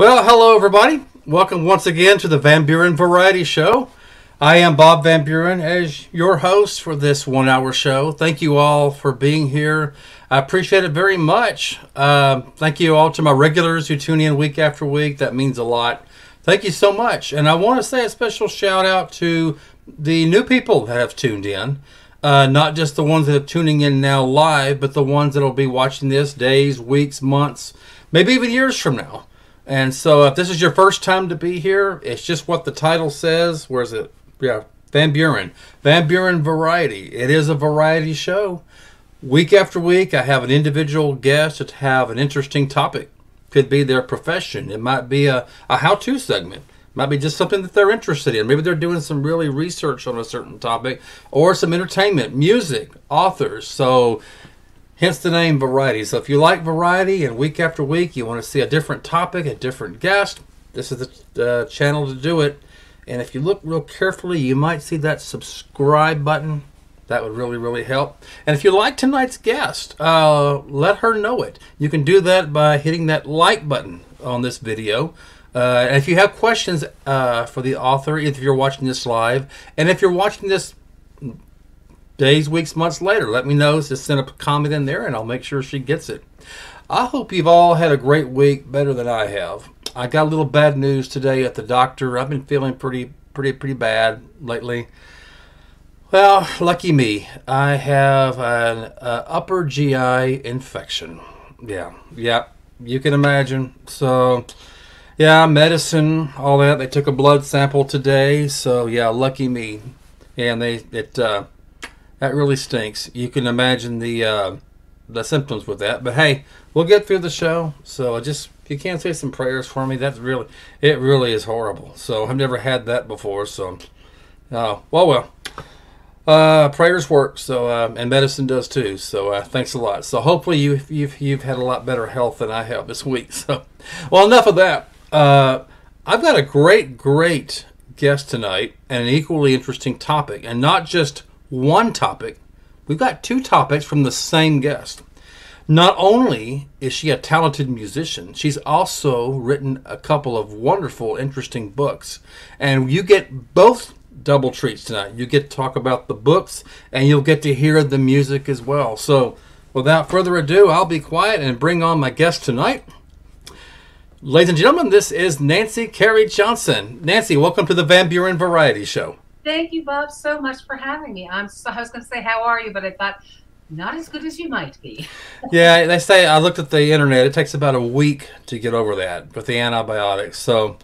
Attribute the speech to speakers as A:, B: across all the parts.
A: Well, hello everybody. Welcome once again to the Van Buren Variety Show. I am Bob Van Buren as your host for this one hour show. Thank you all for being here. I appreciate it very much. Uh, thank you all to my regulars who tune in week after week. That means a lot. Thank you so much. And I want to say a special shout out to the new people that have tuned in. Uh, not just the ones that are tuning in now live, but the ones that will be watching this days, weeks, months, maybe even years from now. And so, if this is your first time to be here, it's just what the title says. Where is it? Yeah, Van Buren. Van Buren Variety. It is a variety show. Week after week, I have an individual guest to have an interesting topic. Could be their profession. It might be a, a how to segment. Might be just something that they're interested in. Maybe they're doing some really research on a certain topic or some entertainment, music, authors. So, hence the name Variety. So, if you like variety and week after week you want to see a different topic, a different guest, this is the uh, channel to do it. And if you look real carefully, you might see that subscribe button. That would really, really help. And if you like tonight's guest, uh, let her know it. You can do that by hitting that like button on this video. Uh, and if you have questions uh, for the author, if you're watching this live, and if you're watching this days, weeks, months later, let me know. Just send a comment in there, and I'll make sure she gets it. I hope you've all had a great week, better than I have. I got a little bad news today at the doctor. I've been feeling pretty, pretty, pretty bad lately. Well, lucky me, I have an uh, upper GI infection. Yeah, yeah, you can imagine. So, yeah, medicine, all that. They took a blood sample today, so yeah, lucky me. And they it uh, that really stinks. You can imagine the uh, the symptoms with that. But hey, we'll get through the show. So I just you can say some prayers for me, that's really it. Really is horrible. So I've never had that before. So, oh well, well. Uh, prayers work, so uh, and medicine does too. So uh, thanks a lot. So hopefully you you've you've had a lot better health than I have this week. So, well, enough of that. Uh, I've got a great great guest tonight and an equally interesting topic, and not just one topic. We've got two topics from the same guest. Not only is she a talented musician, she's also written a couple of wonderful, interesting books, and you get both double treats tonight. You get to talk about the books and you'll get to hear the music as well. So, without further ado, I'll be quiet and bring on my guest tonight. Ladies and gentlemen, this is Nancy Carey Johnson. Nancy, welcome to the Van Buren Variety Show.
B: Thank you, Bob, so much for having me. I'm so, I was going to say, how are you? But I thought, not as good as you might be.
A: yeah, they say, I looked at the internet, it takes about a week to get over that with the antibiotics. So,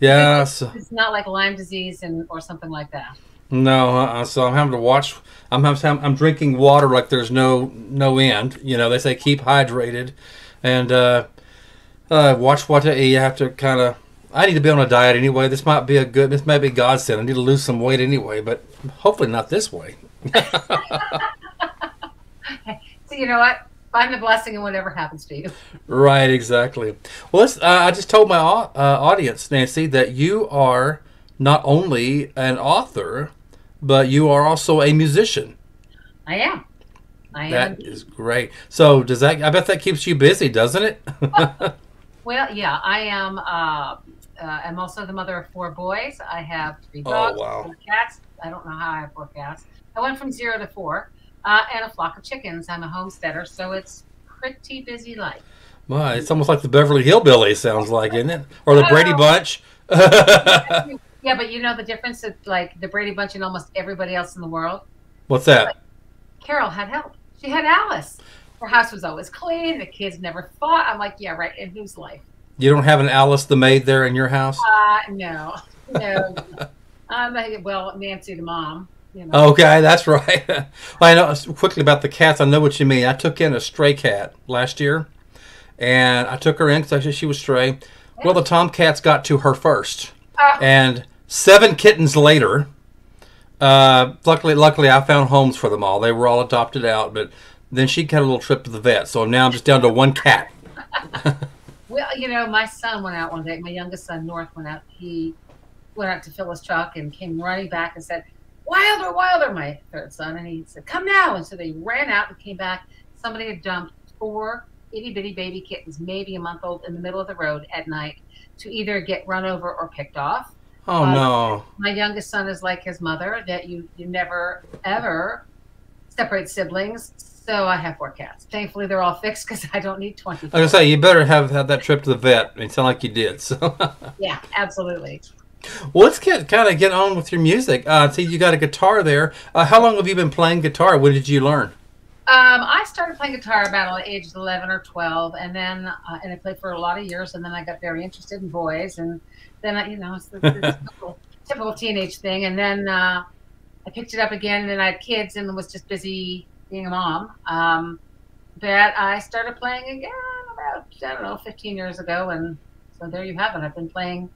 A: yeah, so,
B: it's not like Lyme disease and or something like that.
A: No, uh, so I'm having to watch. I'm, I'm I'm drinking water like there's no no end. You know, they say keep hydrated, and uh, uh, watch what to eat. You have to kind of. I need to be on a diet anyway. This might be a good. This might be godsend. I need to lose some weight anyway, but hopefully not this way.
B: so you know what? Find the blessing in whatever happens to you.
A: Right, exactly. Well, let's, uh, I just told my uh, audience, Nancy, that you are not only an author, but you are also a musician.
B: I am. I
A: That
B: am.
A: is great. So, does that? I bet that keeps you busy, doesn't it?
B: Well, yeah, I am. Uh, uh, I'm also the mother of four boys. I have three dogs,
A: wow.
B: four cats. I don't know how I have four cats. I went from zero to four, uh, and a flock of chickens. I'm a homesteader, so it's pretty busy life.
A: My, it's almost like the Beverly Hillbillies sounds like, isn't it? Or the Brady
B: Oh.
A: Bunch.
B: Yeah, but you know the difference of like the Brady Bunch and almost everybody else in the world.
A: What's that?
B: Carol had help. She had Alice. Her house was always clean. The kids never fought. I'm like, yeah, right. In whose life?
A: You don't have an Alice the maid there in your house?
B: Uh, no, no. um, well, Nancy, the mom. You know.
A: Okay, that's right. well, I know quickly about the cats. I know what you mean. I took in a stray cat last year, and I took her in because she was stray. Well, the tomcats got to her first,
B: Ah.
A: and seven kittens later. Uh, luckily, luckily, I found homes for them all. They were all adopted out, but then she had a little trip to the vet, so now I'm just down to one cat.
B: Well, you know, my son went out one day. My youngest son, North, went out. He went out to fill his truck and came running back and said, "Wilder, Wilder!" My third son, and he said, "Come now!" And so they ran out and came back. Somebody had dumped four itty bitty baby kittens, maybe a month old, in the middle of the road at night to either get run over or picked off.
A: Oh
B: Uh,
A: no.
B: My youngest son is like his mother, that you you never ever separate siblings. So I have four cats. Thankfully, they're all fixed because I don't need twenty.
A: I was gonna say you better have had that trip to the vet. It sounded like you did. So,
B: Yeah, absolutely.
A: well, let's get kind of get on with your music. Uh, see, you got a guitar there. Uh, how long have you been playing guitar? When did you learn?
B: Um, I started playing guitar about the age of 11 or 12, and then uh, and I played for a lot of years, and then I got very interested in boys, and then I, you know, it's the, the typical, typical teenage thing, and then uh, I picked it up again, and then I had kids, and was just busy being a mom. Um, but I started playing again about I don't know 15 years ago, and so there you have it. I've been playing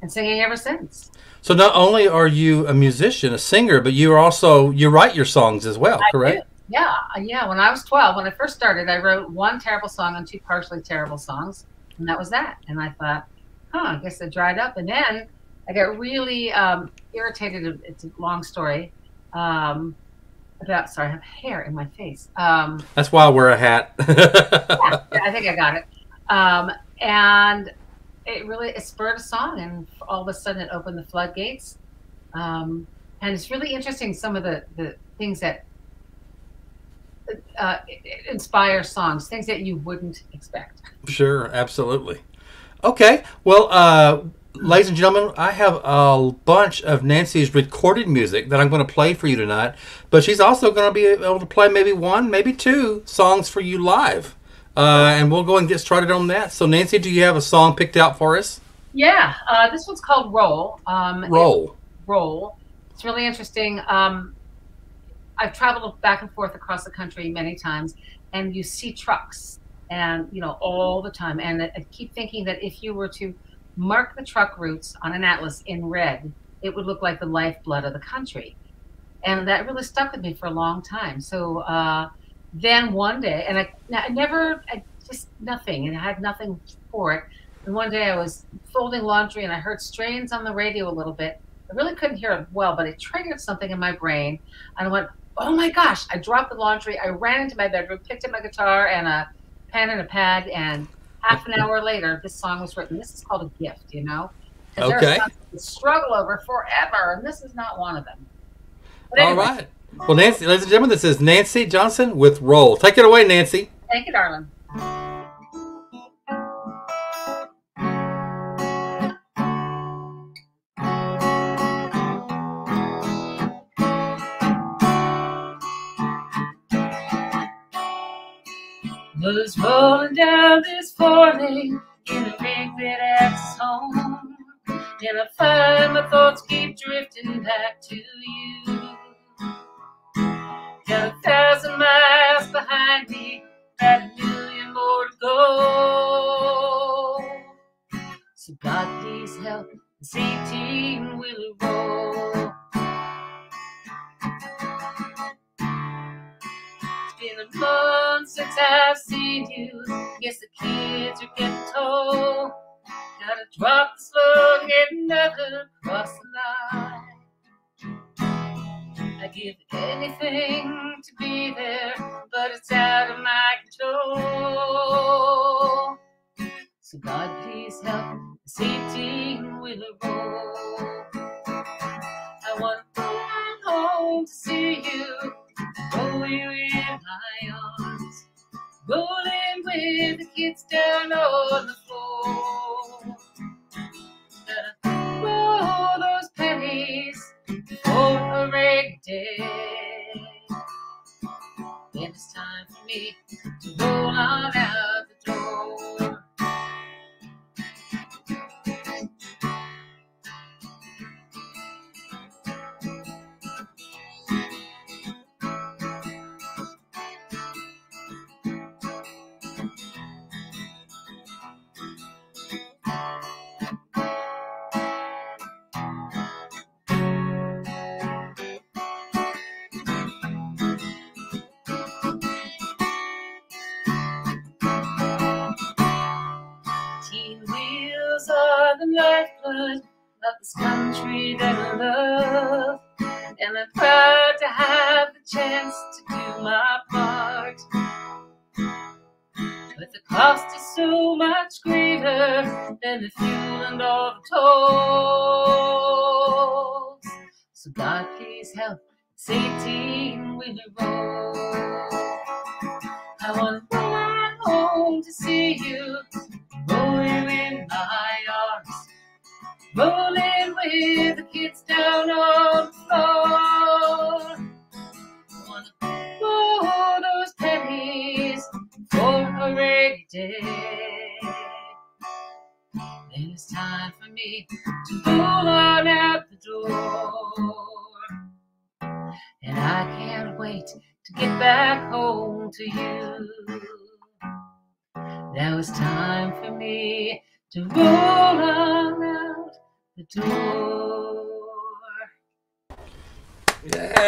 B: and singing ever since.
A: So not only are you a musician, a singer, but you are also you write your songs as well, correct?
B: Yeah, uh, yeah. When I was 12, when I first started, I wrote one terrible song and two partially terrible songs, and that was that. And I thought, huh, I guess it dried up. And then I got really um, irritated. It's a long story. Um, about sorry, I have hair in my face. Um,
A: That's why I wear a hat.
B: yeah, I think I got it. Um, and it really it spurred a song, and all of a sudden it opened the floodgates. Um, and it's really interesting some of the the things that uh, inspire songs, things that you wouldn't expect.
A: Sure, absolutely. Okay, well, uh, ladies and gentlemen, I have a bunch of Nancy's recorded music that I'm going to play for you tonight, but she's also going to be able to play maybe one, maybe two songs for you live. Uh, and we'll go and get started on that. So, Nancy, do you have a song picked out for us?
B: Yeah, uh, this one's called Roll. Um,
A: Roll.
B: Roll. It's really interesting. Um, I've traveled back and forth across the country many times, and you see trucks, and you know all the time. And I, I keep thinking that if you were to mark the truck routes on an atlas in red, it would look like the lifeblood of the country, and that really stuck with me for a long time. So uh, then one day, and I, I never, I just nothing, and I had nothing for it. And one day I was folding laundry, and I heard strains on the radio a little bit. I really couldn't hear it well, but it triggered something in my brain. And I went, oh my gosh, I dropped the laundry. I ran into my bedroom, picked up my guitar and a pen and a pad, and half an hour later, this song was written. This is called a gift, you know? 'Cause there are
A: Okay.
B: songs struggle over forever, and this is not one of them. Anyway,
A: right. Well, Nancy, ladies and gentlemen, this is Nancy Johnson with Roll. Take it away, Nancy.
B: Thank you, darling. Was rolling down this morning in a rig that acts home. And I find my thoughts keep drifting back to you. Got a thousand miles behind me, got a million more to go. So God please help this 18 wheeler roll. It's been a month since I've seen you. Guess the kids are getting told. Gotta drop the slug and never cross the line. I give anything to be there, but it's out of my control. So God, please help this 18 wheeler roll. I want to run home to see you, roll you in my arms, rolling with the kids down on the floor. Gotta roll those pennies for a rainy day. And it's time for me to roll on out country that I love. And I'm proud to have the chance to do my part. But the cost is so much greater than the fuel and all the tolls. So God, please help this 18 wheeler roll. I want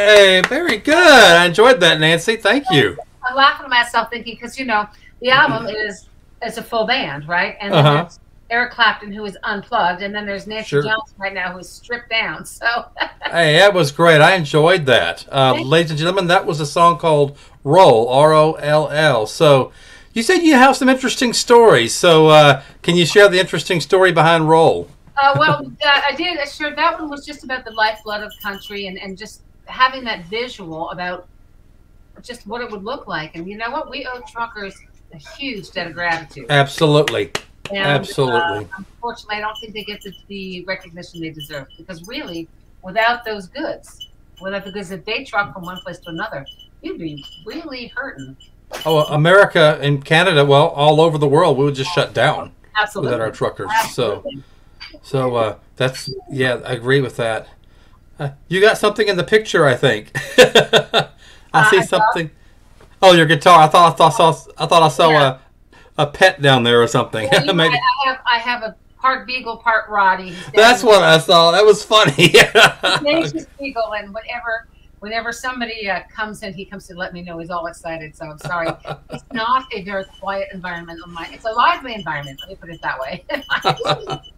A: Hey, very good. I enjoyed that, Nancy. Thank you.
B: I'm laughing at myself thinking because you know the album is is a full band, right? And
A: Uh-huh.
B: Eric Clapton who is unplugged, and then there's Nancy
A: Sure.
B: Johnson right now who is stripped down. So
A: Hey, that was great. I enjoyed that. Uh, ladies and gentlemen, that was a song called Roll, R O L L. So you said you have some interesting stories. So uh, can you share the interesting story behind Roll?
B: Uh, well, uh, I did. Sure, that one was just about the lifeblood of country and, and just having that visual about just what it would look like. And you know what? We owe truckers a huge debt of gratitude.
A: Absolutely.
B: And,
A: Absolutely.
B: Uh, unfortunately, I don't think they get the, the recognition they deserve because really, without those goods, without the goods that they truck from one place to another, you'd be really hurting.
A: Oh, America and Canada, well, all over the world, we would just shut down
B: Absolutely.
A: without our truckers. So, so uh, that's yeah, I agree with that. Uh, you got something in the picture, I think. I see
B: I saw-
A: something. Oh, your guitar. I thought I thought I saw I thought I saw
B: Yeah.
A: a a pet down there or something.
B: Well,
A: Maybe.
B: I, I have I have a part beagle, part Roddy.
A: That's what I saw. That was funny.
B: Nature's Beagle, and whenever whenever somebody uh, comes in, he comes to let me know he's all excited. So I'm sorry. it's not a very quiet environment. It's a lively environment. Let me put it that way.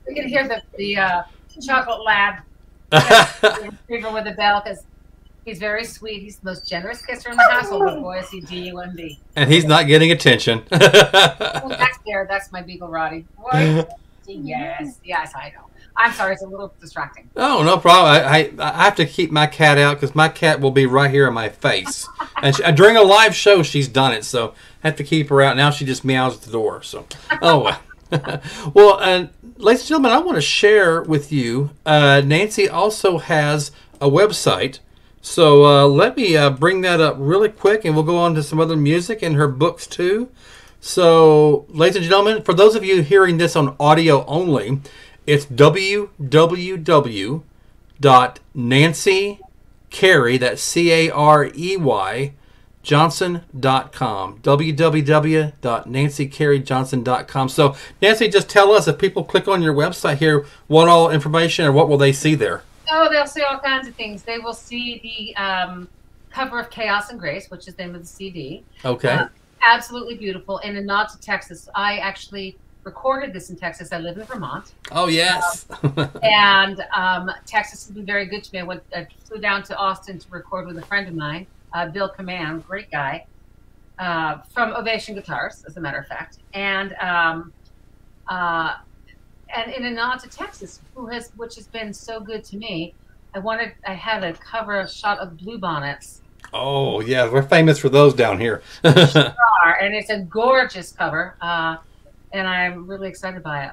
B: we can hear the the uh, chocolate lab retriever with a bell because he's very sweet. He's the most generous kisser in the household. Boy, is he D U M B.
A: and he's not getting attention.
B: Oh, that's there. That's my Beagle Roddy. What? Yes, yes, I know. I'm sorry. It's a little distracting.
A: Oh, no problem. I, I, I have to keep my cat out because my cat will be right here in my face. And she, during a live show, she's done it, so I have to keep her out. Now she just meows at the door. So, oh well. well, and ladies and gentlemen, I want to share with you. Uh, Nancy also has a website. So uh, let me uh, bring that up really quick, and we'll go on to some other music and her books too. So, ladies and gentlemen, for those of you hearing this on audio only, it's www dot Nancy Carey, that's C A R E Y, Johnson.com. www.nancycareyjohnson.com. So, Nancy, just tell us if people click on your website here, what all information or what will they see there?
B: Oh, they'll see all kinds of things. They will see the um, cover of Chaos and Grace, which is the name of the CD.
A: Okay.
B: Uh, absolutely beautiful. And a nod to Texas. I actually recorded this in Texas. I live in Vermont.
A: oh, yes.
B: And um, Texas has been very good to me. I went, I flew down to Austin to record with a friend of mine, uh, Bill Command, great guy, uh, from Ovation Guitars, as a matter of fact. And um, uh, and in a nod to Texas, who has which has been so good to me. I wanted I had a cover shot of blue bonnets
A: oh, yeah. We're famous for those down here.
B: are, and it's a gorgeous cover, uh, and I'm really excited by it.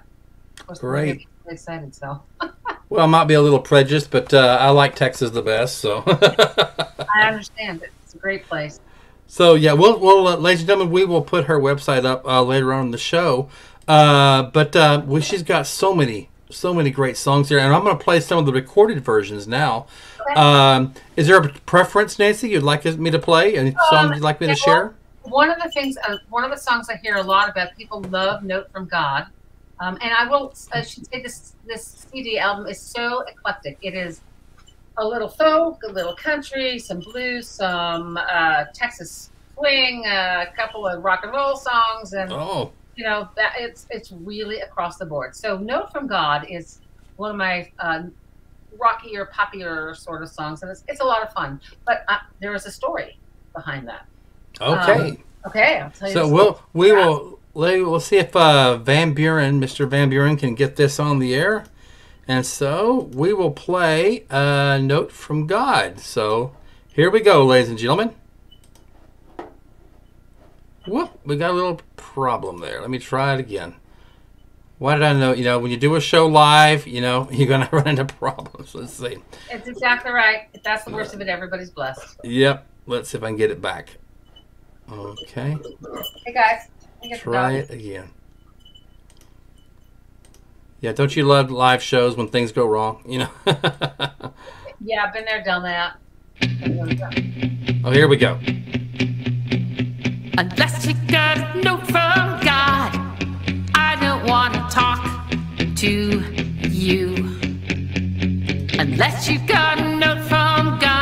A: Great.
B: Really excited. So
A: well, I might be a little prejudiced, but uh, I like Texas the best. So.
B: I understand it. It's a great place.
A: So yeah, we'll, we'll uh, ladies and gentlemen, we will put her website up uh, later on in the show. Uh, but uh, well, she's got so many, so many great songs here, and I'm going to play some of the recorded versions now.
B: Okay.
A: Um, is there a preference, Nancy? You'd like me to play? Any songs you'd like me to
B: yeah,
A: share?
B: One of the things, uh, one of the songs I hear a lot about, people love "Note from God," um, and I will. I should say this this CD album is so eclectic. It is a little folk, a little country, some blues, some uh, Texas swing, a couple of rock and roll songs, and
A: Oh,
B: you know that it's it's really across the board. So "Note from God" is one of my uh, rockier, poppier sort of songs, and it's, it's a lot of fun. But uh, there is a story behind that.
A: okay.
B: Okay, I'll tell you.
A: so we'll we will we'll see if uh, Van Buren, Mr. Van Buren, can get this on the air. And so we will play a note from God. So here we go, ladies and gentlemen. Whoop, we got a little problem there. Let me try it again. Why did I know? You know, when you do a show live, you know, you're going to run into problems. Let's see.
C: It's exactly right. If that's the worst of it, everybody's blessed.
A: Yep. Let's see if I can get it back. Okay.
C: Hey, guys. I
A: Try
C: dog.
A: it again. Yeah, don't you love live shows when things go wrong? You know.
C: Yeah, I've been there, done that.
A: oh, here we go.
B: Unless you got a note from God, I don't want to talk to you. Unless you got a note from God,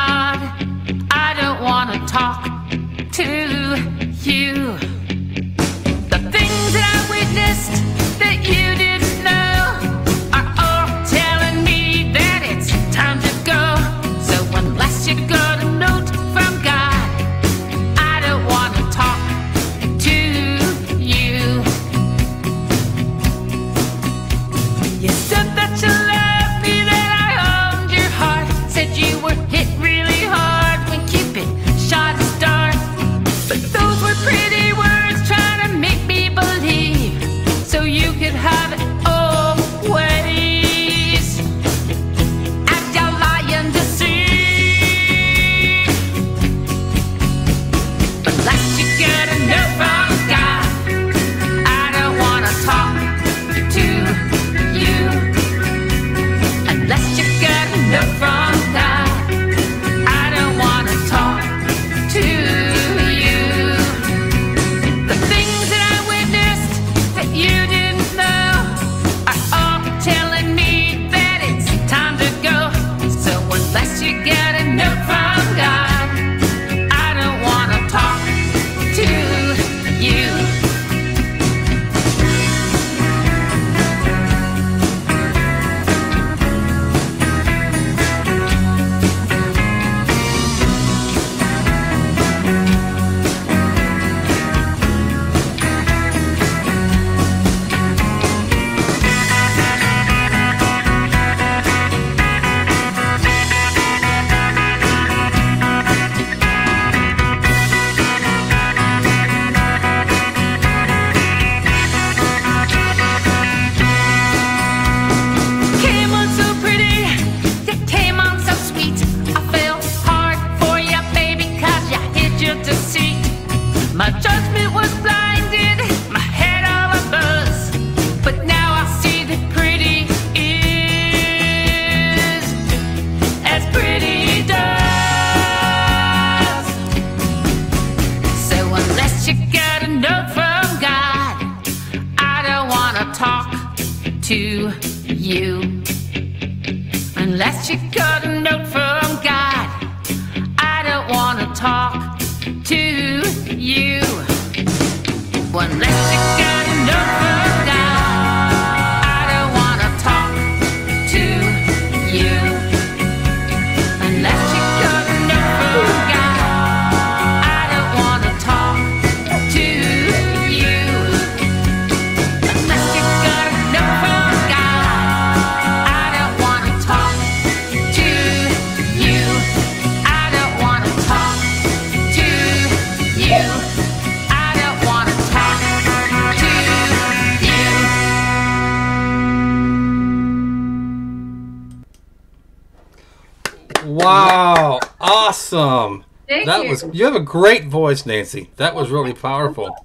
B: You. have a
A: great voice, Nancy. That was really powerful.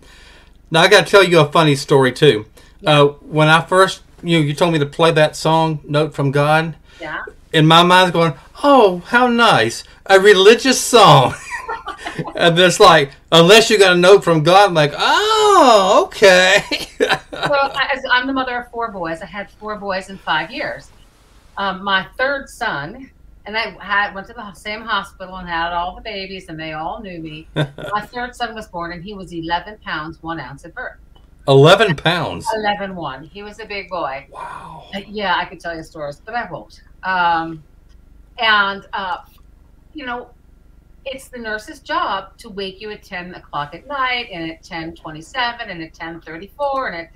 A: Now I got to tell you a funny story too. Uh, when I first you know, you told me to play that song, "Note from God,"
C: yeah.
A: in my mind's going, "Oh, how nice! A religious song." and it's like, unless you got a note from God, I'm like, "Oh, okay."
C: Well, I, as- I'm the mother of four boys. I had four boys in five years. Um, my third son, and I had went to the same hospital and had all the babies, and they all knew me. my third son was born, and he was 11 pounds one ounce at birth.
A: Eleven pounds.
C: 11 one. He was a big boy.
A: Wow.
C: Uh, yeah, I could tell you stories, but I won't. Um, and uh, you know,
B: it's the nurse's job to wake you at 10 o'clock at night and at 10:27 and at 10:34 and at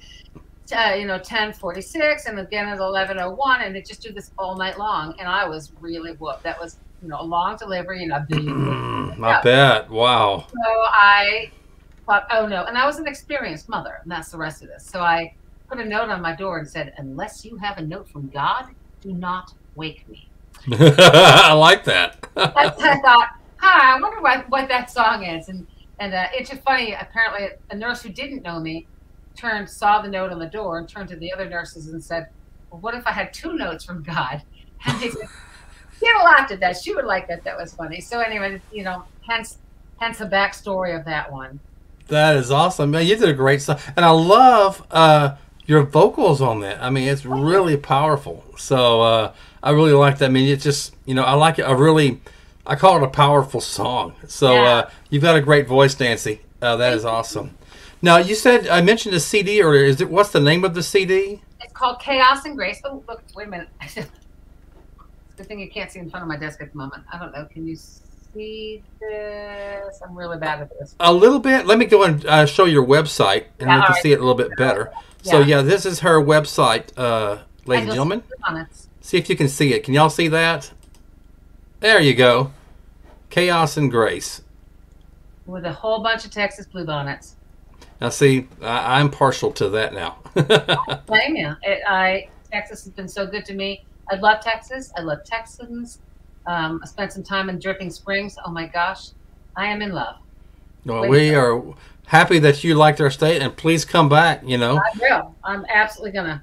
B: uh, you know 10:46 and again at 11:01 and they just do this all night long and I was really whooped. That was you know a long delivery and a big. Yeah.
A: bet. Wow.
B: So I thought, oh no, and I was an experienced mother, and that's the rest of this. So I put a note on my door and said, unless you have a note from God, do not wake me.
A: I like that.
B: That's, I thought, huh, I wonder what, what that song is. And and uh, it's just funny. Apparently, a nurse who didn't know me turned, saw the note on the door, and turned to the other nurses and said, "Well, what if I had two notes from God?" And they said, "She laughed at that. She would like that. That was funny." So anyway, you know, hence hence the backstory of that one.
A: That is awesome, man. You did a great song, and I love uh, your vocals on that. I mean, it's really powerful. So uh, I really like that. I mean, it's just you know, I like it. I really, I call it a powerful song. So
B: Yeah.
A: uh, you've got a great voice, Nancy. Uh, that is awesome. Now you said I mentioned a CD earlier. Is it what's the name of the CD?
B: It's called Chaos and Grace. Oh, look, wait a minute. it's a good thing you can't see in front of my desk at the moment. I don't know. Can you see this? I'm really bad at this.
A: A little bit. Let me go and uh, show your website, and
B: Yeah,
A: we can
B: alright.
A: see it a little bit better. So
B: Yeah.
A: yeah, this is her website, uh, ladies and gentlemen.
B: see.
A: See if you can see it. Can y'all see that? There you go. Chaos and Grace.
B: With a whole bunch of Texas bluebonnets.
A: Now, see, I, I'm partial to that now.
B: Blame you. It, I Texas has been so good to me. I love Texas. I love Texans. Um, I spent some time in Dripping Springs. Oh my gosh, I am in love.
A: well, we are happy that you liked our state, and please come back. You know.
B: I will. I'm absolutely gonna.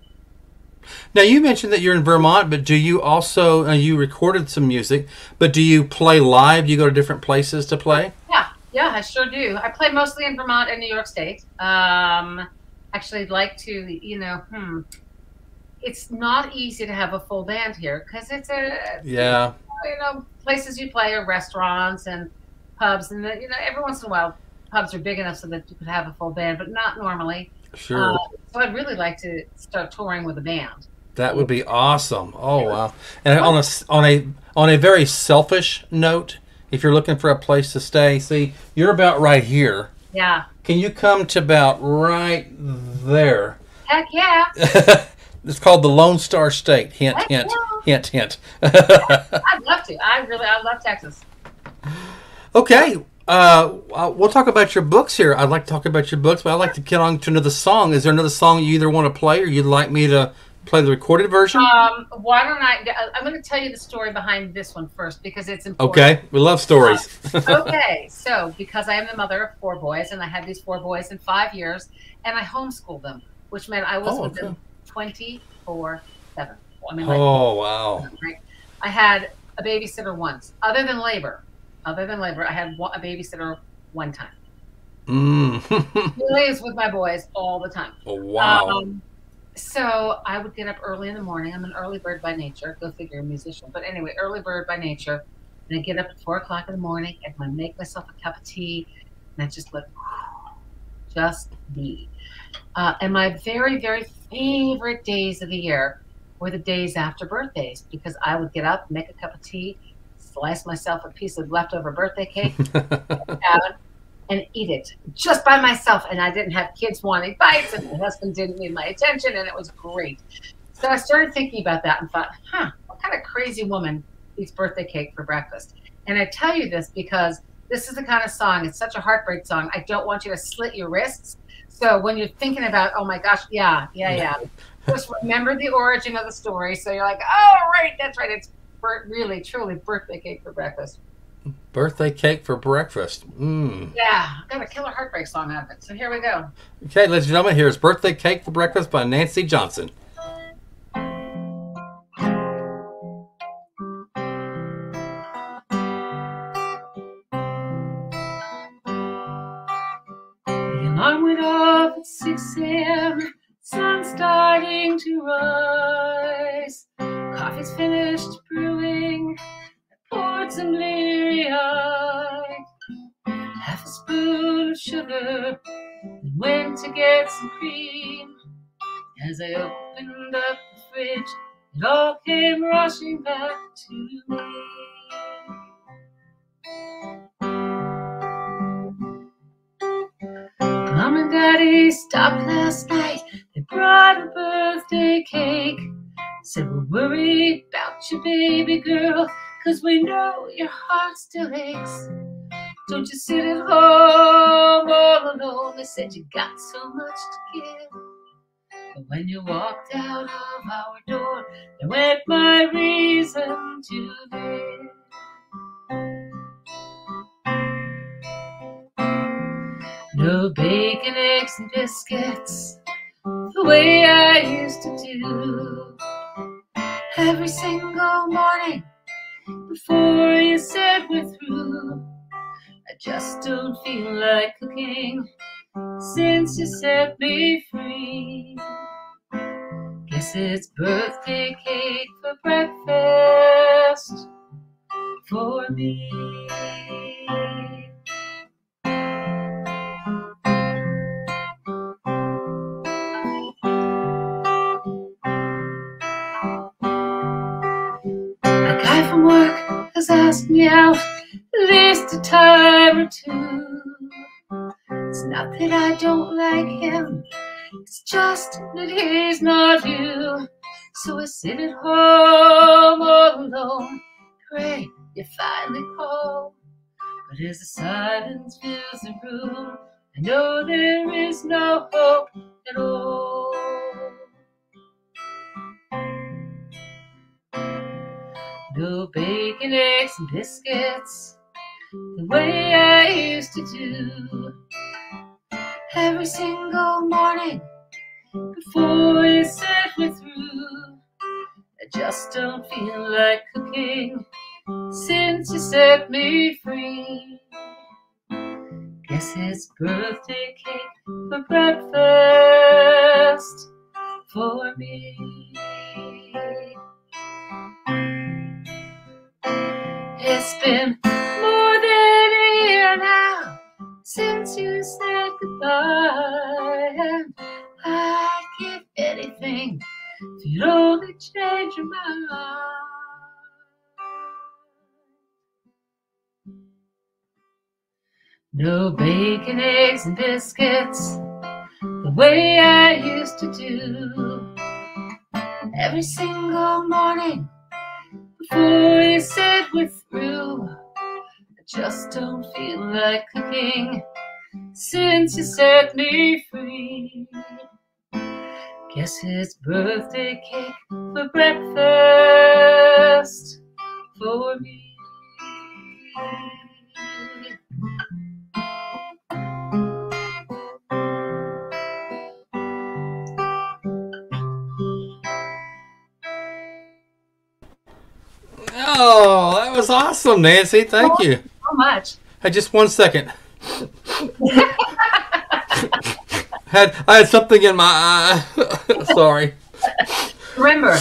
A: Now, you mentioned that you're in Vermont, but do you also uh, you recorded some music? But do you play live? You go to different places to play?
B: Yeah, yeah, I sure do. I play mostly in Vermont and New York State. Um, actually, like to, you know, hmm. It's not easy to have a full band here because it's a,
A: Yeah.
B: you know, places you play are restaurants and pubs, and you know, every once in a while, pubs are big enough so that you could have a full band, but not normally.
A: Sure.
B: Uh, so I'd really like to start touring with a band.
A: That would be awesome. Oh wow! And on a on a on a very selfish note, if you're looking for a place to stay, see, you're about right here.
B: Yeah.
A: Can you come to about right there?
B: Heck yeah.
A: it's called the Lone Star State. Hint,
B: Heck
A: hint,
B: yeah.
A: hint, hint.
B: I'd love to. I really, I love Texas.
A: okay, uh, uh, we'll talk about your books here. I'd like to talk about your books, but I'd like to get on to another song. Is there another song you either want to play or you'd like me to play the recorded version?
B: Um, why don't I? I'm going to tell you the story behind this one first because it's important.
A: okay, we love stories.
B: okay, so because I am the mother of four boys, and I had these four boys in five years, and I homeschooled them, which meant I was
A: Oh,
B: with
A: okay.
B: them 24 7. I mean, like,
A: oh wow!
B: right? I had a babysitter once. Other than labor, other than labor, I had a babysitter one time.
A: Mm.
B: Really is with my boys all the time.
A: oh, wow!
B: Um, so I would get up early in the morning. I'm an early bird by nature. Go figure, a musician. But anyway, early bird by nature. And I get up at four o'clock in the morning and I make myself a cup of tea and I just let just be. Uh, and my very, very favorite days of the year were the days after birthdays because I would get up, make a cup of tea, slice myself a piece of leftover birthday cake, and eat it just by myself. And I didn't have kids wanting bites, and my husband didn't need my attention, and it was great. So I started thinking about that and thought, huh, what kind of crazy woman eats birthday cake for breakfast? And I tell you this because this is the kind of song, it's such a heartbreak song. I don't want you to slit your wrists. So when you're thinking about, oh my gosh, yeah, yeah, yeah, just remember the origin of the story. So you're like, oh, right, that's right. It's really, truly birthday cake for breakfast.
A: Birthday cake for breakfast. Mm.
B: Yeah, got a killer heartbreak song out of it. So here we go.
A: Okay, ladies and gentlemen, here's Birthday Cake for Breakfast by Nancy Johnson.
B: The alarm went off at 6 a.m. Sun's starting to rise. Coffee's finished brewing. Ports and leary, Half a spoon of sugar and went to get some cream. As I opened up the fridge, it all came rushing back to me. Mom and Daddy stopped last night. They brought a birthday cake. Said we're worried about your baby girl cause we know your heart still aches. Don't you sit at home all alone. They said you got so much to give. But when you walked out of our door, there went my reason to live. No bacon, eggs, and biscuits, the way I used to do. Every single morning before you said we're through. I just don't feel like cooking since you set me free. Guess it's birthday cake for breakfast for me. Me out at least a time or two. It's not that I don't like him, it's just that he's not you. So I sit at home all alone, pray you finally call. But as the silence fills the room, I know there is no hope at all. No eggs, and biscuits, the way I used to do. Every single morning before you said we're through. I just don't feel like cooking since you set me free. Guess it's birthday cake for breakfast for me. It's been more than a year now since you said goodbye, and I'd give anything if you'd only change your mind. No bacon, eggs, and biscuits, the way I used to do. Every single morning before you said we're through. I just don't feel like cooking since you set me free. Guess it's birthday cake for breakfast for me.
A: Oh, was awesome, Nancy. Thank you.
B: So much.
A: Hey, just one second. had I had something in my eye. Sorry.
B: Remember,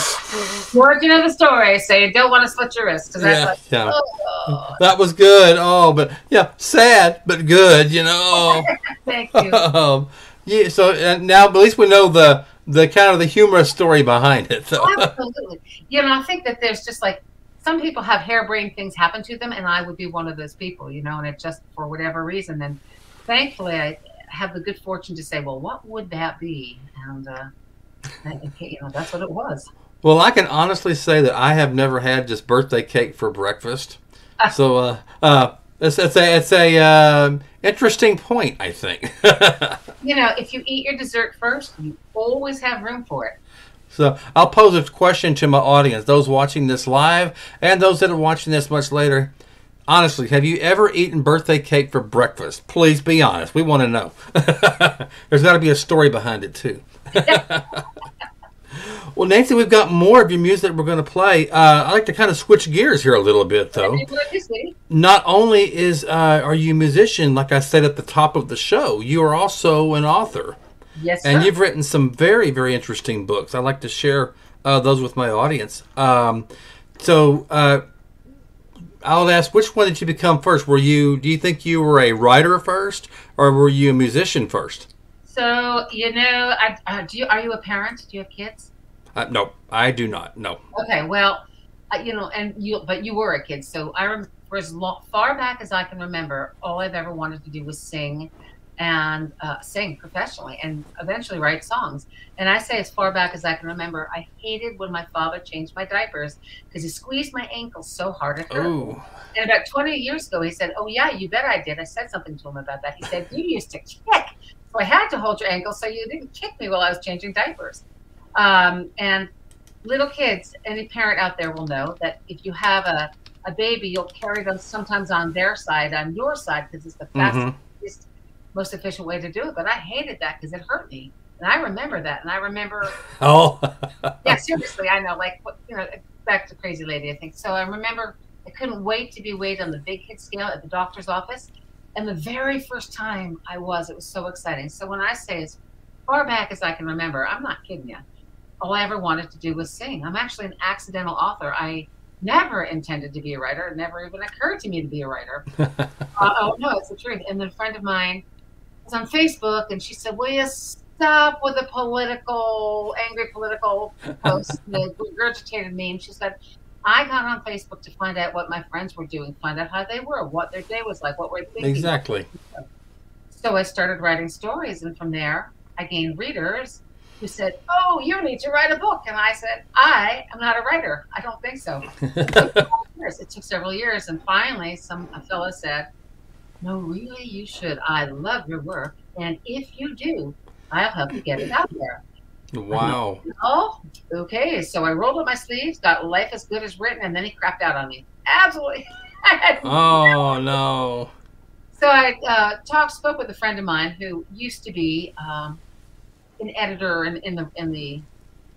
B: origin of the story. Say you don't want to split your wrist because that's
A: Yeah,
B: like,
A: yeah.
B: oh,
A: That was good. Oh, but yeah, sad but good. You know.
B: thank you.
A: um, yeah. So uh, now, at least we know the the kind of the humorous story behind it. So.
B: Absolutely. You know, I think that there's just like some people have harebrained things happen to them, and I would be one of those people, you know, and it just for whatever reason. And thankfully, I have the good fortune to say, well, what would that be? And, uh, you know, that's what it was.
A: Well, I can honestly say that I have never had just birthday cake for breakfast. So, uh, uh, it's, it's a it's a uh, interesting point, I think.
B: You know, if you eat your dessert first, you always have room for it.
A: So, I'll pose a question to my audience, those watching this live and those that are watching this much later. Honestly, have you ever eaten birthday cake for breakfast? Please be honest. We want to know. There's got to be a story behind it too. well, Nancy, we've got more of your music we're going to play. Uh, I like to kind of switch gears here a little bit, though.
B: You would, you see?
A: Not only is uh, are you a musician, like I said at the top of the show, you are also an author,
B: Yes, sir.
A: and you've written some very, very interesting books. I like to share uh, those with my audience. Um, so. Uh, I'll ask, which one did you become first? Were you? Do you think you were a writer first, or were you a musician first?
B: so, you know, I, uh, do you, are you a parent? Do you have kids?
A: Uh, no, I do not. No.
B: Okay, well, uh, you know, and you, but you were a kid, so I remember as long, far back as I can remember, all I've ever wanted to do was sing, and uh, sing professionally and eventually write songs. And I say, as far back as I can remember, I hated when my father changed my diapers because he squeezed my ankles so hard it hurt.
A: Ooh.
B: And about 20 years ago, he said, Oh, yeah, you bet I did. I said something to him about that. He said, You used to kick. So I had to hold your ankle so you didn't kick me while I was changing diapers. Um, and little kids, any parent out there will know that if you have a, a baby, you'll carry them sometimes on their side, on your side, because it's the fastest,
A: Mhm.
B: Most efficient way to do it. But I hated that because it hurt me. And I remember that. And I remember
A: Oh.
B: yeah, seriously, I know. Like, you know, back to Crazy Lady, I think. So I remember I couldn't wait to be weighed on the big kid scale at the doctor's office. And the very first time I was, it was so exciting. So when I say as far back as I can remember, I'm not kidding you. All I ever wanted to do was sing. I'm actually an accidental author. I never intended to be a writer. It never even occurred to me to be a writer. uh, oh no, it's the truth. And then a friend of mine was on Facebook, and she said, "Will you stop with the political, angry political posts, the regurgitated meme?" She said, "I got on Facebook to find out what my friends were doing, find out how they were, what their day was like, what were they thinking."
A: exactly.
B: So I started writing stories, and from there, I gained readers who said, "Oh, you need to write a book," and I said, "I am not a writer. I don't think so." years. It took several years, and finally, some a fellow said, "No, really, you should. I love your work, and if you do, I'll help you get it out there."
A: wow.
B: Oh, okay. So I rolled up my sleeves, got "Life as Good as Written," and then he crapped out on me. Absolutely.
A: Oh no.
B: so I uh, talked, spoke with a friend of mine who used to be um, an editor in, in the in the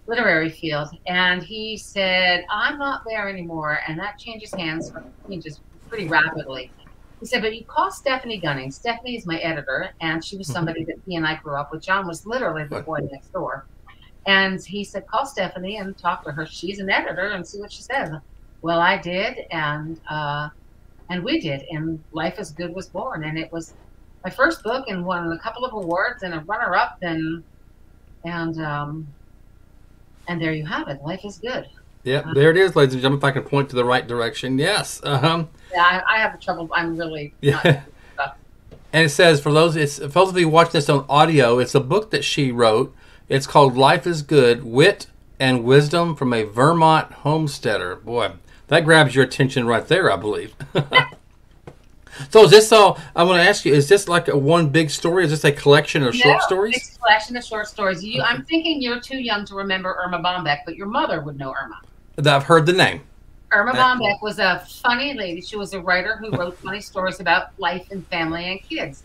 B: literary field, and he said, "I'm not there anymore," and that changes hands, changes pretty rapidly. He said, "But you call Stephanie Gunning. Stephanie is my editor, and she was somebody that he and I grew up with. John was literally the boy next door." And he said, "Call Stephanie and talk to her. She's an editor, and see what she says." Well, I did, and uh, and we did and life is good was born and it was my first book and won a couple of awards and a runner-up and and um and there you have it life is good
A: Yep, there it is, ladies and gentlemen. If I can point to the right direction, yes. Um,
B: yeah i, I have trouble i'm really not,
A: yeah. And it says for those, it's for those of you watching this on audio, it's a book that she wrote. It's called "Life Is Good: Wit and Wisdom from a Vermont Homesteader." Boy, that grabs your attention right there, I believe. so is this all? I want to ask you: Is this like a one big story? Is this a collection of short stories?
B: it's a collection of short stories you i'm thinking you're too young to remember Erma Bombeck but your mother would know Erma
A: That I've heard the name. Erma
B: Bombeck was a funny lady. She was a writer who wrote funny stories about life and family and kids.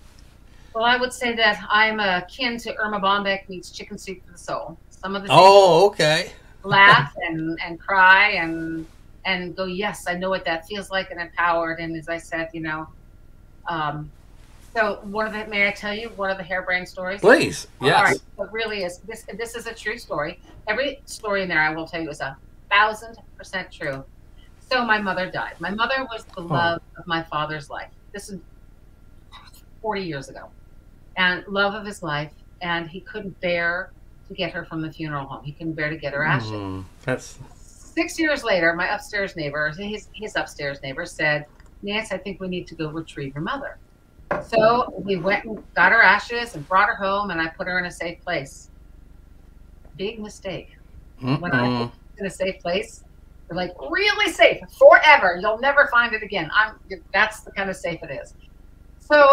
B: Well, I would say that I'm akin to Erma Bombeck meets Chicken Soup for the Soul. Some of the
A: Oh, okay.
B: laugh and, and cry and and go, yes, I know what that feels like and empowered. And as I said, you know, um, so one of the may I tell you one of the harebrained stories?
A: Please, yes.
B: right, it really is. This this is a true story. Every story in there, I will tell you, is a thousand percent true. So my mother died. My mother was the love of my father's life. This is forty years ago, and love of his life. And he couldn't bear to get her from the funeral home. He couldn't bear to get her ashes.
A: Mm, that's
B: Six years later, my upstairs neighbor, his his upstairs neighbor, said, "Nance, I think we need to go retrieve your mother." So we went and got her ashes and brought her home, and I put her in a safe place. Big mistake. When I
A: mm-mm.
B: In a safe place, they're like really safe forever. You'll never find it again. I'm. That's the kind of safe it is. So,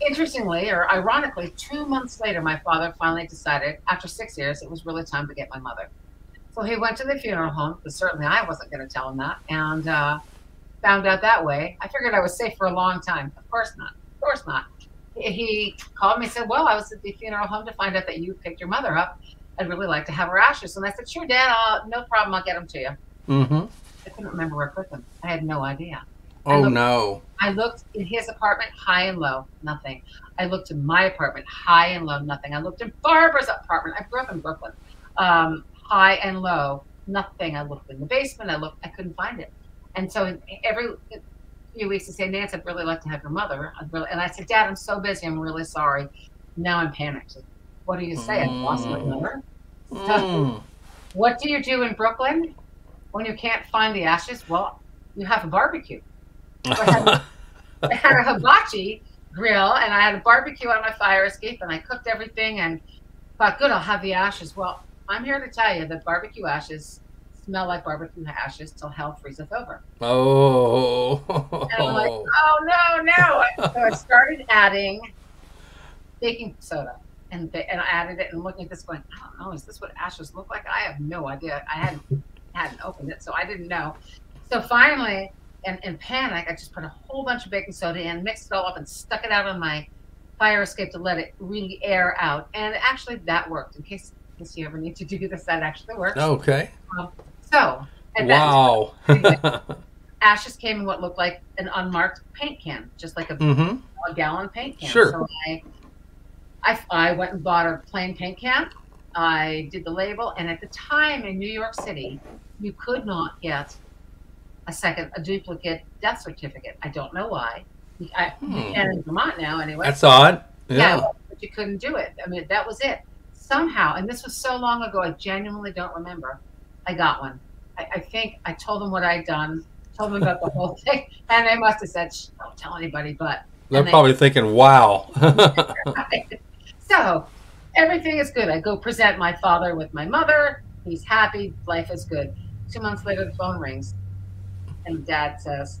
B: interestingly or ironically, two months later, my father finally decided, after six years, it was really time to get my mother. So he went to the funeral home, because certainly I wasn't going to tell him that, and uh, found out that way. I figured I was safe for a long time. Of course not. Of course not. He called me and said, Well, I was at the funeral home to find out that you picked your mother up. I'd really like to have her ashes. And I said, Sure, Dad, I'll, no problem. I'll get them to you.
A: Mm-hmm.
B: I couldn't remember where I put them. I had no idea.
A: Oh
B: look-
A: no.
B: I looked in his apartment, high and low, nothing. I looked in my apartment, high and low, nothing. I looked in Barbara's apartment. I grew up in Brooklyn, um, high and low, nothing. I looked in the basement. I looked. I couldn't find it. And so every few weeks, he said, "Nance, I'd really like to have your mother." I'd really, and I said, "Dad, I'm so busy. I'm really sorry." Now I'm panicked. What do you say? I lost my
A: Mm.
B: mother.
A: Mm.
B: What do you do in Brooklyn when you can't find the ashes? Well, you have a barbecue. I had a hibachi grill and I had a barbecue on my fire escape and I cooked everything and thought, good, I'll have the ashes. Well, I'm here to tell you that barbecue ashes smell like barbecue ashes till hell freezeth over.
A: Oh.
B: And I'm like, oh no, no. So I started adding baking soda. And, ba- and I added it and looking at this going, I don't know, is this what ashes look like? I have no idea. I hadn't hadn't opened it, so I didn't know. So finally, in, in panic, I just put a whole bunch of baking soda in, mixed it all up, and stuck it out on my fire escape to let it really air out. And actually, that worked. In case, in case you ever need to do this, that actually works.
A: okay.
B: So, and
A: Wow.
B: ashes came in what looked like an unmarked paint can, just like a
A: mm-hmm.
B: a gallon paint can.
A: Sure.
B: So I, I, I went and bought a plain paint can. I did the label, and at the time in New York City, you could not get a second, a duplicate death certificate. I don't know why. I,
A: Hmm.
B: You can in Vermont now, anyway.
A: That's odd.
B: yeah,
A: Yeah.
B: but you couldn't do it. I mean, that was it. Somehow, and this was so long ago, I genuinely don't remember. I got one. I, I think I told them what I'd done, told them about the whole thing, and they must have said, "Don't tell anybody." But
A: They're
B: they-
A: probably thinking, wow.
B: so everything is good. I go present my father with my mother. He's happy. Life is good. Two months later, the phone rings, and Dad says,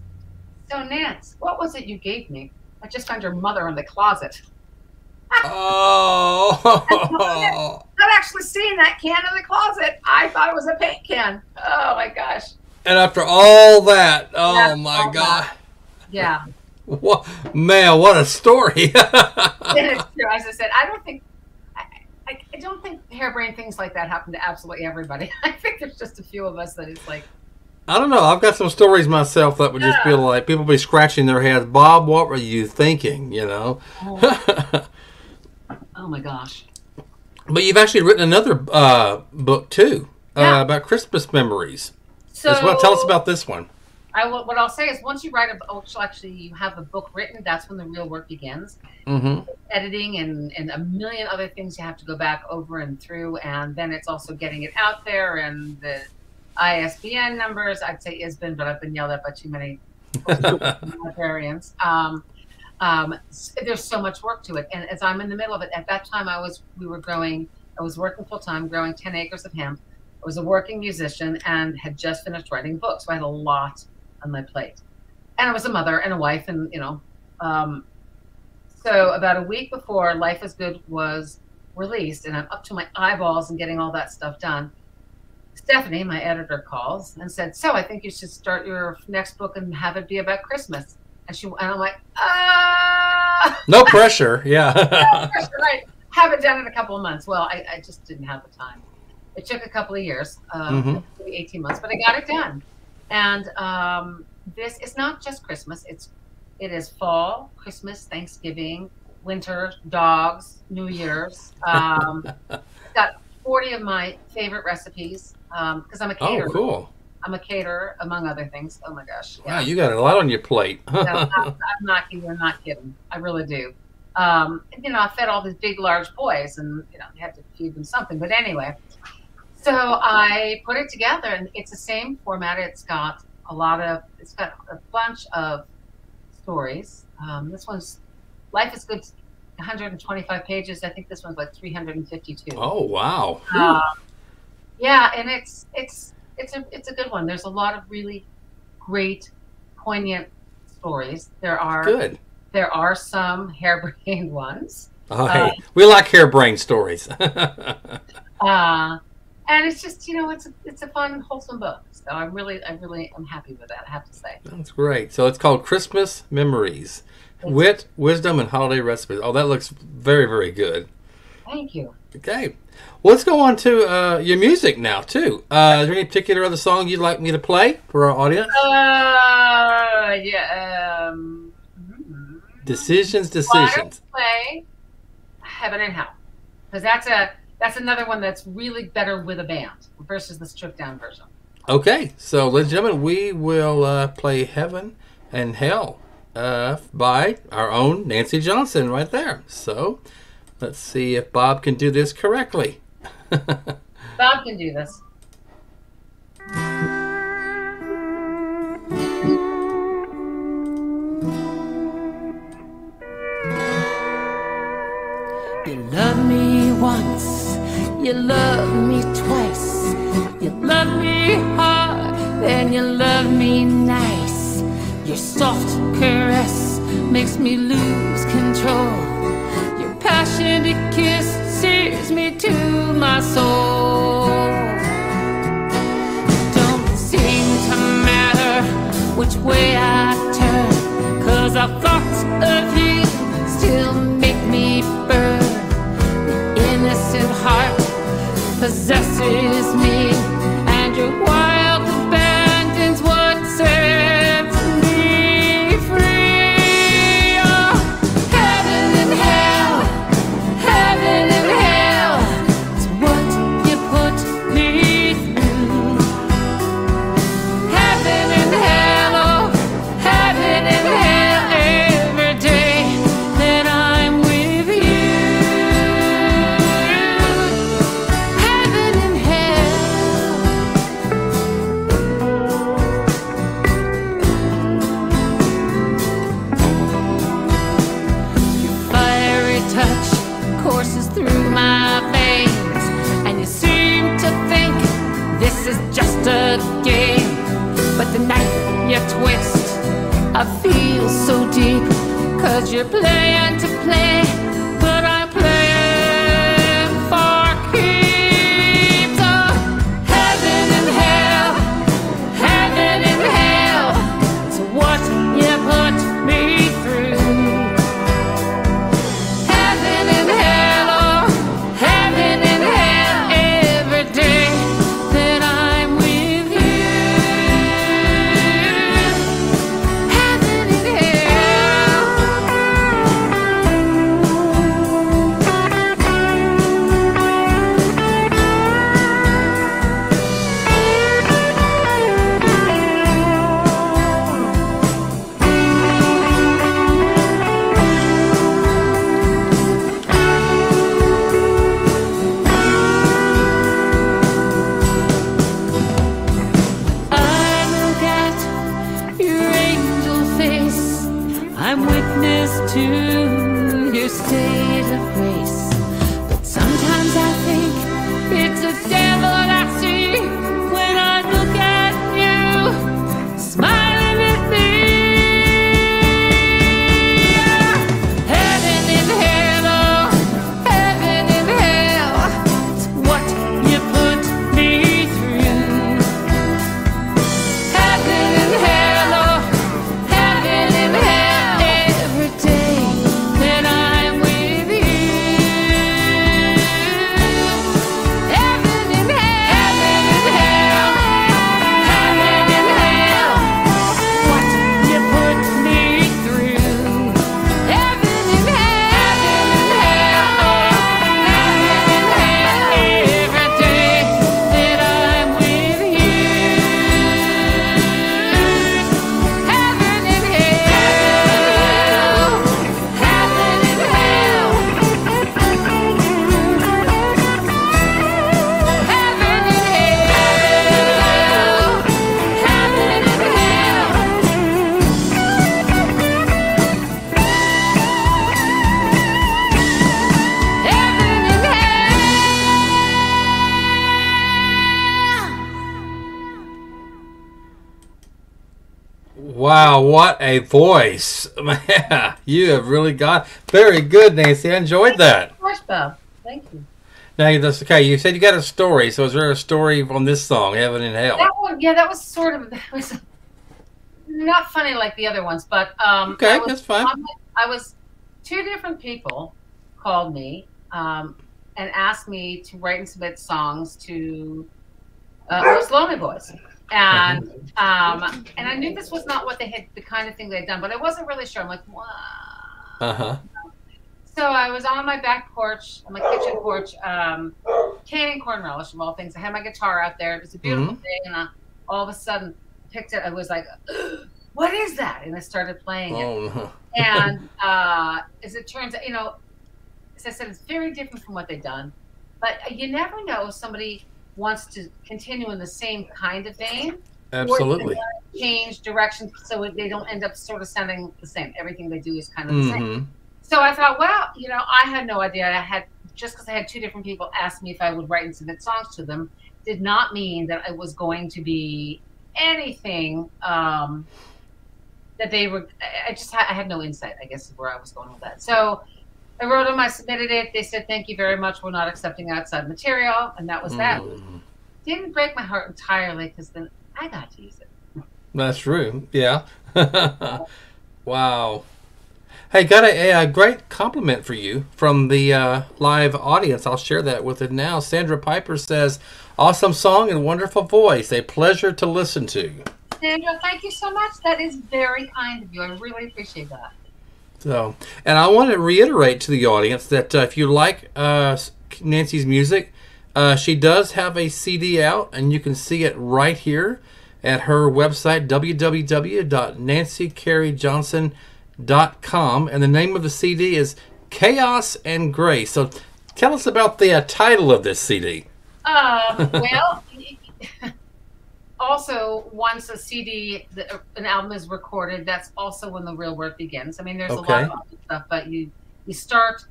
B: "So Nance, what was it you gave me? I just found your mother in the closet.
A: oh.
B: Not actually seeing that can in the closet. I thought it was a paint can. Oh my gosh.
A: and after all that, oh my God.
B: Yeah,
A: What, man, what a story.
B: it's true. As I said, I don't think. I, I, don't think harebrained things like that happen to absolutely everybody. I think there's just a few of us that it's like,
A: I don't know. I've got some stories myself that would just be
B: Yeah.
A: like people be scratching their heads. Bob, what were you thinking? You know.
B: oh, oh my gosh.
A: but you've actually written another uh, book too uh,
B: Yeah.
A: about Christmas memories.
B: So
A: as well. Tell us about this one.
B: I will, what I'll say is once you write a book, actually you have a book written, that's when the real work begins.
A: Mm-hmm.
B: Editing and, and a million other things you have to go back over and through. And then it's also getting it out there and the ISBN numbers. I'd say ISBN, but I've been yelled at by too many librarians. Um, um, there's so much work to it. And as I'm in the middle of it, at that time I was, we were growing, I was working full time, growing 10 acres of hemp. I was a working musician and had just finished writing books. So I had a lot on my plate. And I was a mother and a wife and, you know, um, so about a week before Life is Good was released and I'm up to my eyeballs and getting all that stuff done. Stephanie, my editor, calls and said, "So I think you should start your next book and have it be about Christmas." And she and I'm like, "Ah,
A: No pressure. Yeah.
B: no pressure, right. Done it in a couple of months. Well, I, I just didn't have the time. It took a couple of years, um,
A: Mhm.
B: maybe 18 months, but I got it done. And um, this is not just Christmas. It's it is fall, Christmas, Thanksgiving, winter, dogs, New Year's. Um, got 40 of my favorite recipes because I'm a caterer.
A: oh,
B: caterer.
A: cool.
B: I'm a caterer, among other things. Oh my gosh.
A: Wow, you got a lot on your plate.
B: No, I'm, I'm not even not kidding. I really do. Um, you know, I fed all these big, large boys, and you know, you had to feed them something. But anyway, so I put it together, and it's the same format. It's got a lot of, it's got a bunch of stories. Um, this one's Life is Good, 125 pages. I think this one's like 352.
A: oh, wow.
B: Um, yeah, and it's it's it's a it's a good one. There's a lot of really great, poignant stories. There are
A: Good.
B: there are some harebrained ones,
A: Oh, hey, we like harebrained stories.
B: uh, and it's just you know it's a, it's a fun, wholesome book. So I really I really am happy with that. I have to say.
A: That's great. So it's called Christmas Memories Wit, Wisdom, and Holiday Recipes. Oh, that looks very, very good.
B: Thank you.
A: Okay. Well, let's go on to uh, your music now, too. Uh, is there any particular other song you'd like me to play for our audience?
B: Uh, yeah. Um, mhm.
A: Decisions, decisions.
B: play Heaven and Hell because that's a that's another one that's really better with a band versus the stripped down version.
A: Okay. So, ladies and gentlemen, we will uh, play Heaven and Hell uh, by our own Nancy Johnson right there. So, let's see if Bob can do this correctly.
B: Bob can do this.
D: You love me once, you love me twice. You love me hard, then you love me nice. Your soft caress makes me lose control. Your passionate kiss sears me to my soul. Don't seem to matter which way I turn, cause our thoughts of you still make me burn. The innocent heart possesses I'm witness to your state of grace. But sometimes I think it's a devil I see
A: A voice. Man, you have really got very good, Nancy. I enjoyed that.
B: Course, Thank you.
A: Now, that's okay. You said you got a story. So, is there a story on this song, Heaven and Hell?
B: That one, yeah, that was sort of that was not funny like the other ones, but um,
A: Okay,
B: was,
A: that's fine.
B: I was two different people called me um, and asked me to write and submit songs to uh, was Lonely Boys, and
A: Mm-hmm.
B: um, and I knew this was not what they had the kind of thing they'd done, but I wasn't really sure. I'm like, wow.
A: Uh huh.
B: So I was on my back porch, on my kitchen porch, um, canning corn relish of all things. I had my guitar out there. It was a beautiful
A: Mm-hmm.
B: day, and I, all of a sudden picked it. I was like, "What is that?" And I started playing it.
A: Oh, no.
B: And uh, as it turns out, you know, as I said, it's very different from what they've done. But you never know if somebody wants to continue in the same kind of vein
A: Absolutely.
B: change direction so they don't end up sort of sounding the same. Everything they do is kind of the same.
A: hmm
B: so I thought, well, you know, I had no idea. I had just because I had two different people ask me if I would write and submit songs to them, did not mean that I was going to be anything um, that they were. I just had, I had no insight. I guess is where I was going with that. So I wrote them. I submitted it. They said, "Thank you very much. We're not accepting outside material," and that was that.
A: Mm.
B: Didn't break my heart entirely because then I got to use it.
A: That's true. Yeah. wow. Hey, got a, a, great compliment for you from the uh, live audience. I'll share that with it now. Sandra Piper says, "Awesome song and wonderful voice. A pleasure to listen to."
B: Sandra, thank you so much. That is very kind of you. I really appreciate that.
A: So, and I want to reiterate to the audience that uh, if you like uh, Nancy's music, uh, she does have a CD out, and you can see it right here at her website, www.nancycareyjohnson.com. And the name of the CD is Chaos and Grace. So tell us about the uh, title of this CD.
B: Um, well, also, once a CD, an album is recorded, that's also when the real work begins. I mean, there's
A: Okay.
B: a lot of stuff, but you, you start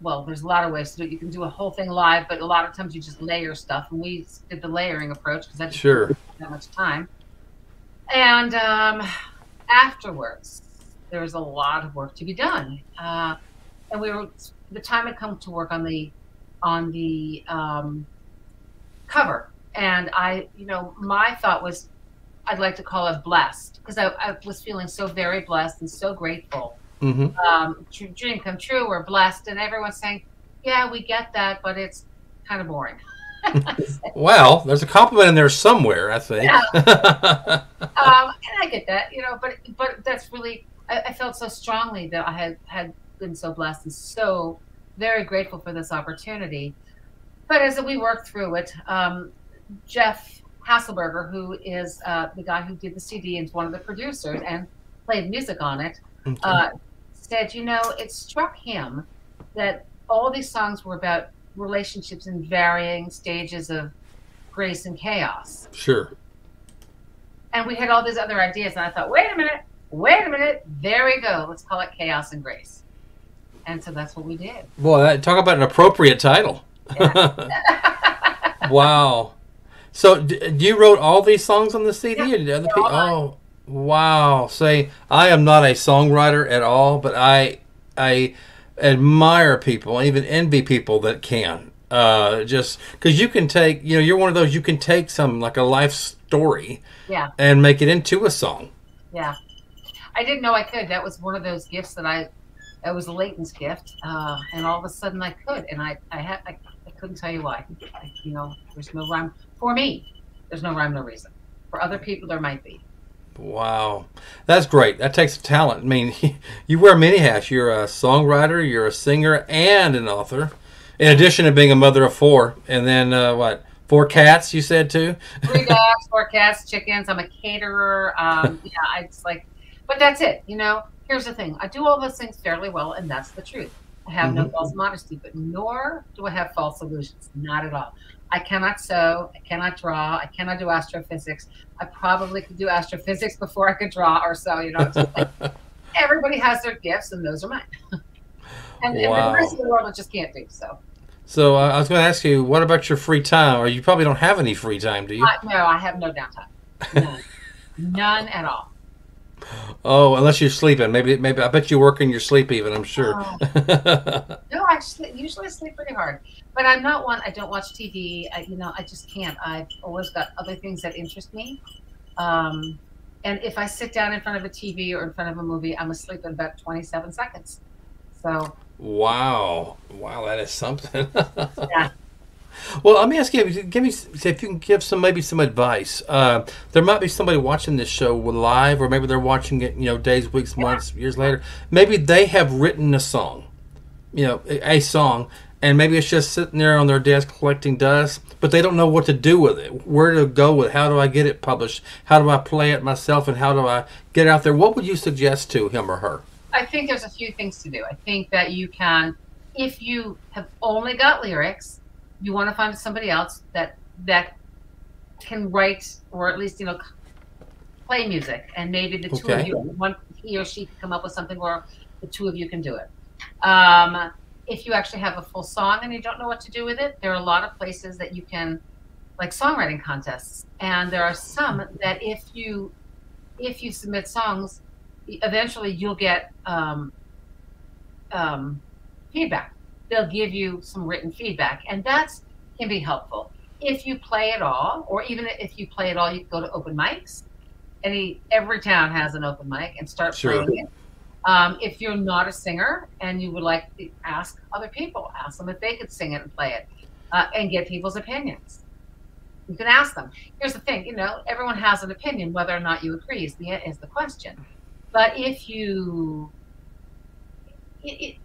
B: well, there's a lot of ways to do it. You can do a whole thing live, but a lot of times you just layer stuff. And we did the layering approach because I didn't
A: Sure.
B: have that much time. And um, afterwards, there was a lot of work to be done. Uh, and we were the time had come to work on the on the um, cover. And I, you know, my thought was I'd like to call it blessed because I, I was feeling so very blessed and so grateful
A: hmm
B: um, dr- dream come true. We're blessed, and everyone's saying, "Yeah, we get that, but it's kind of boring."
A: Well, there's a compliment in there somewhere, I think.
B: um, and I get that, you know, but but that's really I, I felt so strongly that I had had been so blessed and so very grateful for this opportunity. But as we worked through it, um, Jeff Hasselberger, who is uh, the guy who did the CD and is one of the producers and played music on it,
A: Okay.
B: uh, said, you know, it struck him that all these songs were about relationships in varying stages of grace and chaos.
A: sure.
B: And we had all these other ideas, and I thought, wait a minute, wait a minute, there we go. Let's call it Chaos and Grace. And so that's what we did.
A: Boy, talk about an appropriate title. wow. So, d- you wrote all these songs on the CD,
B: Yeah,
A: or did other people? Oh, wow. Say, I am not a songwriter at all, but I, I admire people, and even envy people that can. Uh, just because you can take, you know, you're one of those. You can take some like a life story
B: Yeah,
A: and make it into a song.
B: yeah. I didn't know I could. That was one of those gifts that I, that was a Leighton's gift. Uh, and all of a sudden I could. And I, I had, I, I couldn't tell you why. I, you know, there's no rhyme. For me, there's no rhyme, no reason. For other people, there might be.
A: Wow, that's great. That takes talent. I mean, you wear many hats. You're a songwriter, you're a singer, and an author. In addition to being a mother of four, and then uh, what? Four cats, you said too.
B: three dogs, four cats, chickens. I'm a caterer. Um, yeah, I just like, but that's it. You know, here's the thing: I do all those things fairly well, and that's the truth. I have no
A: Mhm.
B: false modesty, but nor do I have false illusions. Not at all. I cannot sew. I cannot draw. I cannot do astrophysics. I probably could do astrophysics before I could draw or sew. You know, like, everybody has their gifts, and those are mine. and, and
A: Wow.
B: the rest of the world I just can't do. So,
A: So uh, I was going to ask you, what about your free time? Or you probably don't have any free time, do you?
B: I, no, I have no downtime. None, None at all.
A: Oh, unless you're sleeping. Maybe, maybe. I bet you work in your sleep even. I'm sure.
B: No, I sleep, usually sleep pretty hard, but I'm not one. I don't watch TV. I, you know, I just can't. I've always got other things that interest me. Um, and if I sit down in front of a TV or in front of a movie, I'm asleep in about 27 seconds. So
A: Wow, wow, that is something.
B: Yeah.
A: Well, let me ask you, give me if you can give some maybe some advice. Uh, there might be somebody watching this show live, or maybe they're watching it, you know, days, weeks, months, years later. Maybe they have written a song, you know, a, a song, and maybe it's just sitting there on their desk collecting dust, but they don't know what to do with it, where to go with, it, how do I get it published, how do I play it myself, and how do I get out there? What would you suggest to him or her?
B: I think there's a few things to do. I think that you can, if you have only got lyrics, you want to find somebody else that that can write or at least you know play music, and maybe the two
A: Okay.
B: of you, one he or she can come up with something, or the two of you can do it. Um, if you actually have a full song and you don't know what to do with it, there are a lot of places that you can, like songwriting contests, and there are some that if you if you submit songs, eventually you'll get um, um, feedback. They'll give you some written feedback, and that's can be helpful. If you play at all, or even if you play at all, you go to open mics. Any every town has an open mic and start
A: Sure.
B: playing it. Um, if you're not a singer and you would like to ask other people, ask them if they could sing it and play it, uh, and get people's opinions. You can ask them. Here's the thing, you know, everyone has an opinion. Whether or not you agree is the is the question. But if you, it, it,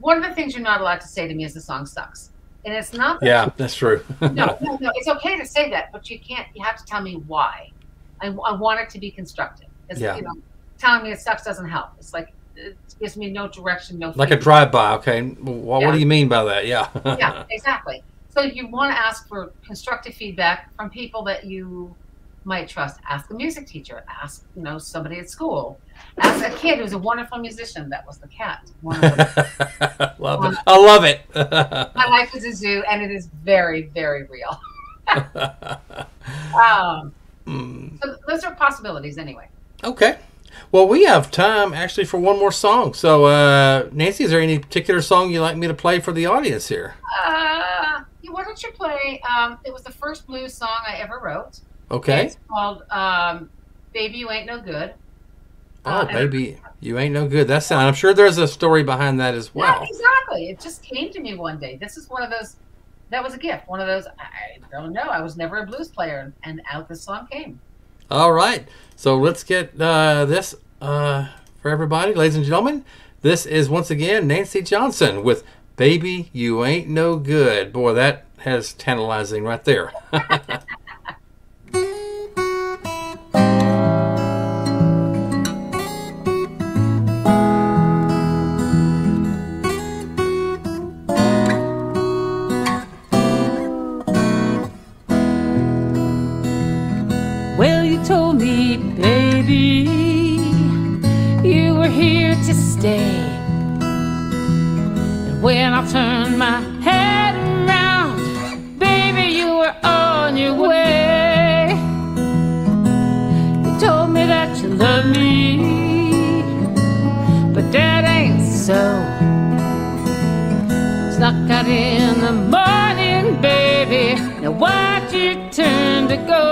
B: one of the things you're not allowed to say to me is the song sucks, and it's not. that
A: Yeah, that's true.
B: no, no, no. It's okay to say that, but you can't. You have to tell me why. I, I want it to be constructive. It's,
A: Yeah.
B: You know, telling me it sucks doesn't help. It's like it gives me no direction, no.
A: like a drive-by. Okay, well, what do you mean by that? Yeah.
B: yeah, exactly. So you want to ask for constructive feedback from people that you might trust. Ask a music teacher. Ask you know somebody at school. Ask a kid who's a wonderful musician. That was the cat. One of them.
A: love it. I love it.
B: My life is a zoo, and it is very, very real. um,
A: Mm,
B: so those are possibilities, anyway.
A: okay. Well, we have time actually for one more song. So, uh, Nancy, is there any particular song you'd like me to play for the audience here?
B: Uh, why don't you play? Um, it was the first blues song I ever wrote.
A: Okay.
B: It's called um, "Baby You Ain't No Good."
A: Oh, baby, you ain't no good. That sound. I'm sure there's a story behind that as
B: Yeah,
A: well.
B: exactly. It just came to me one day. This is one of those. That was a gift. One of those. I don't know. I was never a blues player, and out this song came.
A: All right. So let's get uh, this uh, for everybody, ladies and gentlemen. This is once again Nancy Johnson with "Baby, You Ain't No Good." Boy, that has tantalizing right there.
D: when I turned my head around, baby, you were on your way. You told me that you loved me, but that ain't so. Snuck out in the morning, baby. Now why'd you turn to go?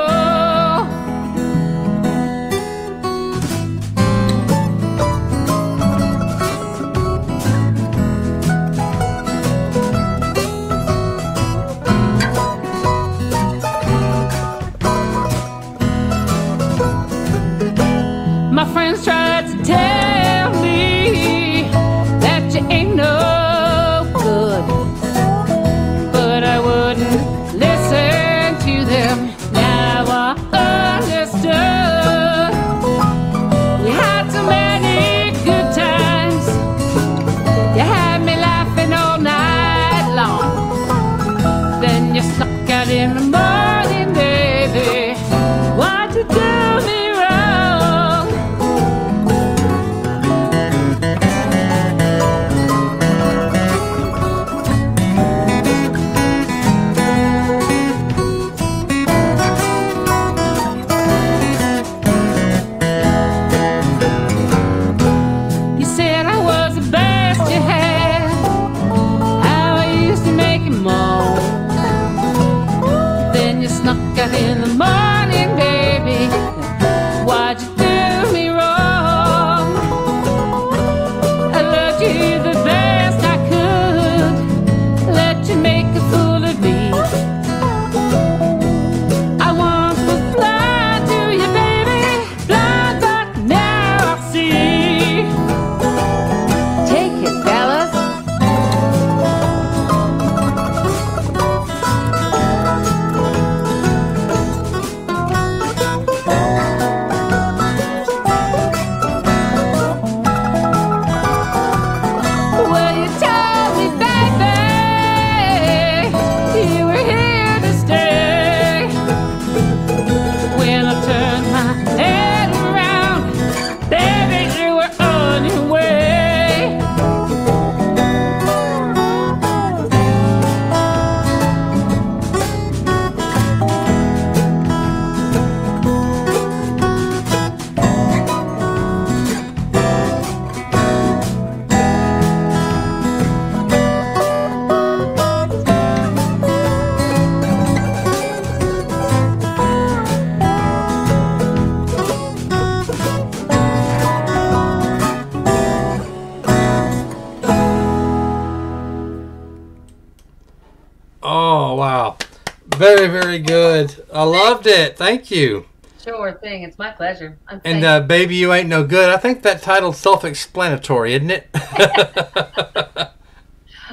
A: Thank you.
B: Sure thing. It's my pleasure. I'm
A: And uh, Baby You Ain't No Good. I think that title's self explanatory, isn't it?
B: I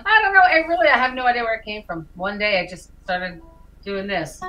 B: don't know. I really, I have no idea where it came from. One day, I just started doing this.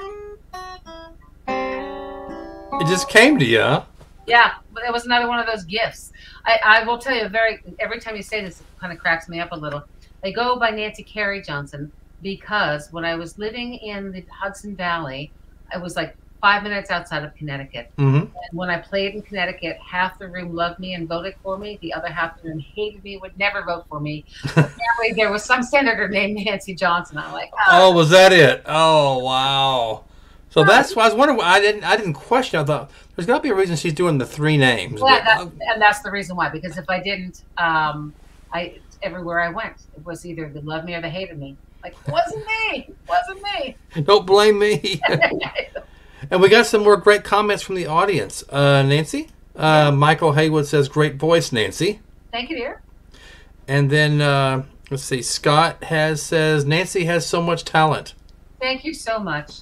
A: it just came to you, huh?
B: Yeah, but it was another one of those gifts. I, I will tell you, very every time you say this, it kind of cracks me up a little. I go by Nancy Carey Johnson because when I was living in the Hudson Valley, I was like five minutes outside of Connecticut.
A: hmm
B: And when I played in Connecticut, half the room loved me and voted for me. The other half of the room hated me, would never vote for me. Apparently, there was some senator named Nancy Johnson. I'm like,
A: Oh, was that it? Oh, wow. So that's why I was wondering. I didn't. I didn't question. I thought there's got to be a reason she's doing the three names.
B: Well,
A: But,
B: that,
A: uh,
B: and that's the reason why. Because if I didn't, um, I everywhere I went, it was either they loved me or they hated me. Like, wasn't me, wasn't me.
A: don't blame me. and we got some more great comments from the audience. Uh, Nancy, uh, Michael Haywood says, "Great voice, Nancy."
B: Thank you, dear.
A: And then uh, let's see, Scott has says Nancy has so much talent.
B: Thank you so much.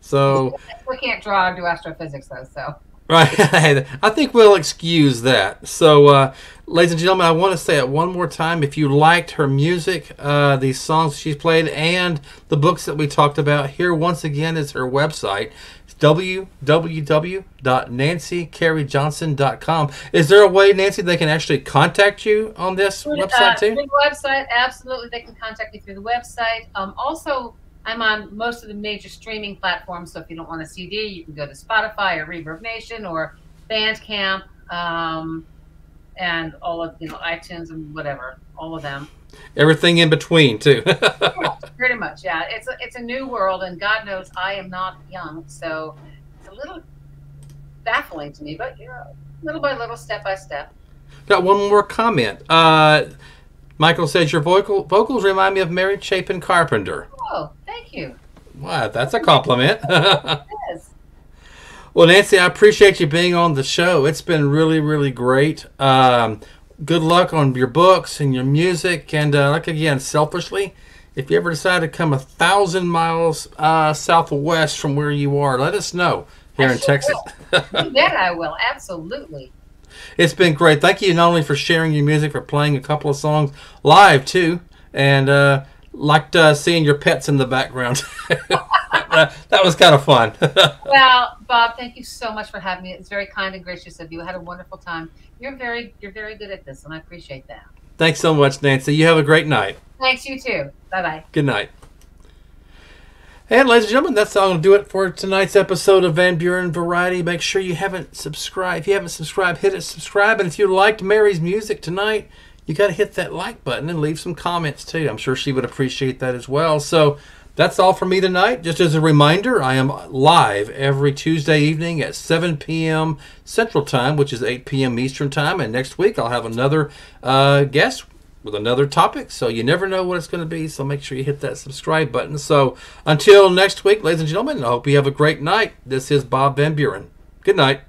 A: So
B: We can't draw or do astrophysics though, so
A: right, I think we'll excuse that. So, uh, ladies and gentlemen, I want to say it one more time. If you liked her music, uh, these songs she's played, and the books that we talked about, here once again is her website. It's www.nancycareyjohnson.com. Is there a way, Nancy, they can actually contact you on this website
B: uh,
A: too?
B: the website, absolutely, they can contact me through the website. Um, also, I'm on most of the major streaming platforms. So if you don't want a CD, you can go to Spotify or ReverbNation or Bandcamp, um, and all of you know iTunes and whatever, all of them.
A: Everything in between too.
B: Pretty much, yeah. It's a, it's a new world, and God knows I am not young, so it's a little baffling to me. But you know, little by little, step by step.
A: Got one more comment. Uh, Michael says your vocal vocals remind me of Mary Chapin Carpenter.
B: Oh, thank you.
A: Wow, that's a compliment.
B: Yes.
A: well, Nancy, I appreciate you being on the show. It's been really, really great. Um, good luck on your books and your music. And uh, like again, selfishly, if you ever decide to come a thousand miles uh, southwest from where you are, let us know here
B: I
A: in
B: sure
A: Texas.
B: Bet I will. Absolutely.
A: It's been great. Thank you not only for sharing your music, for playing a couple of songs live too, and uh, liked uh, seeing your pets in the background. that was kind of fun.
B: Well, Bob, thank you so much for having me. It's very kind and gracious of you. I had a wonderful time. You're very you're very good at this, and I appreciate that.
A: Thanks so much, Nancy. You have a great night.
B: Thanks, you too. Bye bye.
A: Good night. And ladies and gentlemen, that's all I'm going to do it for tonight's episode of Van Buren Variety. Make sure you haven't subscribed. If you haven't subscribed, hit it subscribe. And if you liked Mary's music tonight, you got to hit that like button and leave some comments too. I'm sure she would appreciate that as well. So that's all for me tonight. Just as a reminder, I am live every Tuesday evening at 7 p.m. Central Time, which is 8 p.m. Eastern Time. And next week, I'll have another uh, guest with another topic. So you never know what it's going to be. So make sure you hit that subscribe button. So until next week, ladies and gentlemen, I hope you have a great night. This is Bob Van Buren. Good night.